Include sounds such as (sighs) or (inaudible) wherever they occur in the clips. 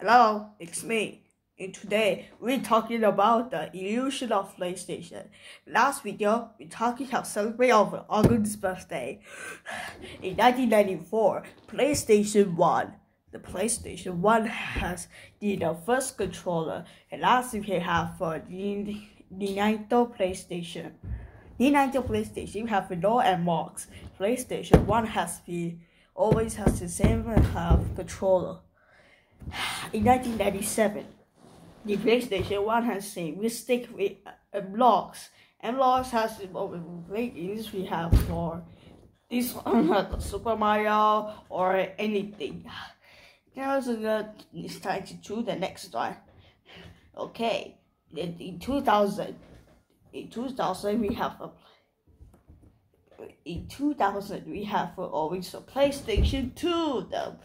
Hello, it's me. And today we're talking about the illusion of PlayStation. Last video we talking how celebrate of August's birthday. (sighs) In 1994, PlayStation 1. The PlayStation 1 has the, first controller and last we have for the, Nintendo PlayStation. Nintendo PlayStation have no and marks. PlayStation 1 has the always has the same have controller. In 1997, the PlayStation 1 has same we stick with uh, blocks. And blocks has ratings we have for this one (laughs) Super Mario or anything. Now so it's time to choose the next one. Okay, in, in 2000, in 2000 we have a in 2000 we have for always a PlayStation 2. The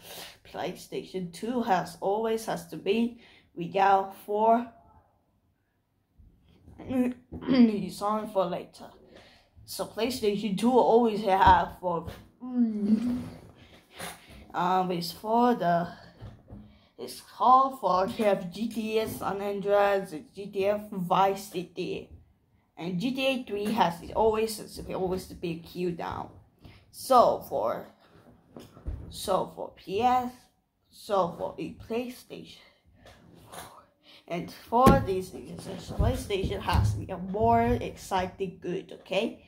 PlayStation 2 has always has to be we without four (clears throat) sorry for later. So PlayStation 2 always have for um it's for the it's called for have GTA San Andreas, GTA Vice City. And GTA 3 has always always be queue down. So for so for PS so for a PlayStation and for this PlayStation has a more exciting good, okay?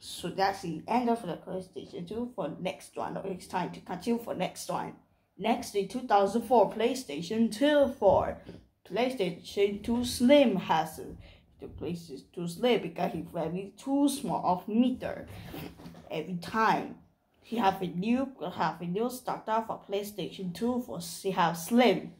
So that's the end of the PlayStation 2 for next one. It's time to continue for next one. Next in 2004 PlayStation 2 for PlayStation 2 Slim has the places to sleep because he very too small of meter. Every time he have a new have a new starter for PlayStation 2 for he have Slim.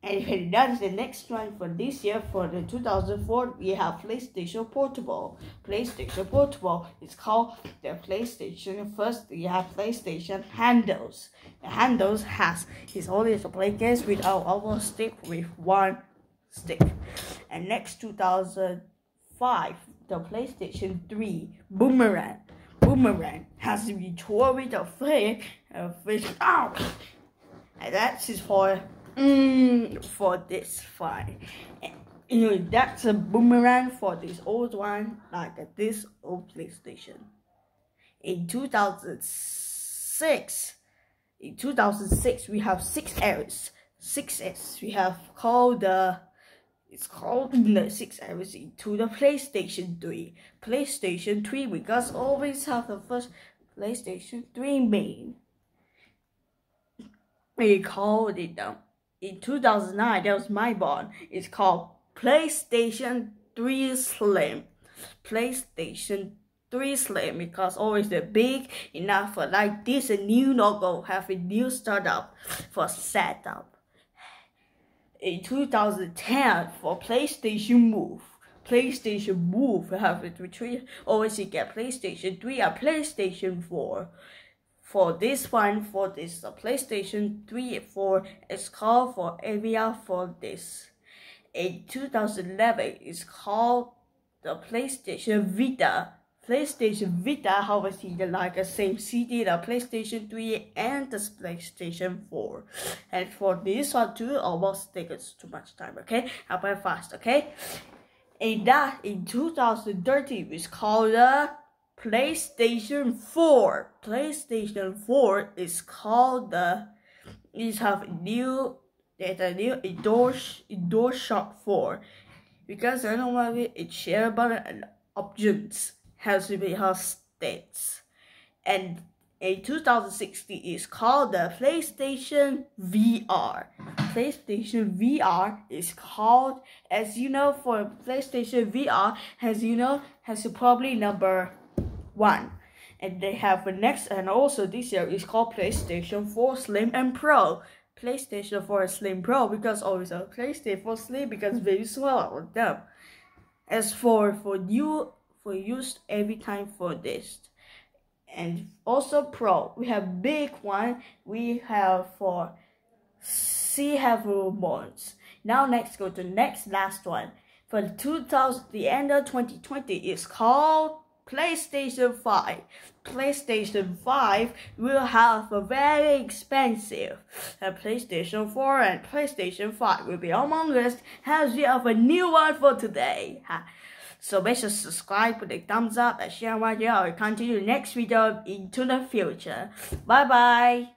And that's the next one for this year for the 2004 we have PlayStation Portable. PlayStation Portable is called the PlayStation first we have PlayStation handles. The handles has his only to play games without our stick with one stick. And next 2005, the PlayStation 3 Boomerang. Boomerang has to be torn with a flame and fish out. And that's is for mm, for this fine. you know, that's a boomerang for this old one, like this old PlayStation. In 2006, in 2006, we have six errors. Six S. We have called the it's called the 6 hours to the PlayStation 3. PlayStation 3 because always have the first PlayStation 3 main. We called it um, in 2009 that was my bond. It's called PlayStation 3 Slim. PlayStation 3 Slim because always the big enough for like this a new logo have a new startup for setup in 2010 for PlayStation Move. PlayStation Move have it always you get PlayStation 3 and PlayStation 4. For this one, for this uh, PlayStation 3 4 it's called for area for this. In 2011 it's called the PlayStation Vita PlayStation Vita, however, the like the same CD, the PlayStation 3 and the PlayStation 4. And for this one too, almost takes too much time, okay? I'll fast, okay? And that in 2013 is called the PlayStation 4. PlayStation 4 is called the is have new there's a new indoor indoor shop 4 because I don't want it share button and options has to be her states. And in 2016 is called the PlayStation VR. PlayStation VR is called, as you know, for PlayStation VR, as you know, has probably number one. And they have the next, and also this year is called PlayStation 4 Slim and Pro. PlayStation 4 Slim Pro because always a PlayStation 4 Slim because very small of them. As for for new for used every time for this and also pro we have big one we have for sea level modes now next go to next last one for the 2000 the end of 2020 is called PlayStation 5. PlayStation 5 will have a very expensive. And PlayStation 4 and PlayStation 5 will be among us as we have a new one for today. So make sure to subscribe, put a thumbs up, and share my video. I will continue the next video into the future. Bye bye.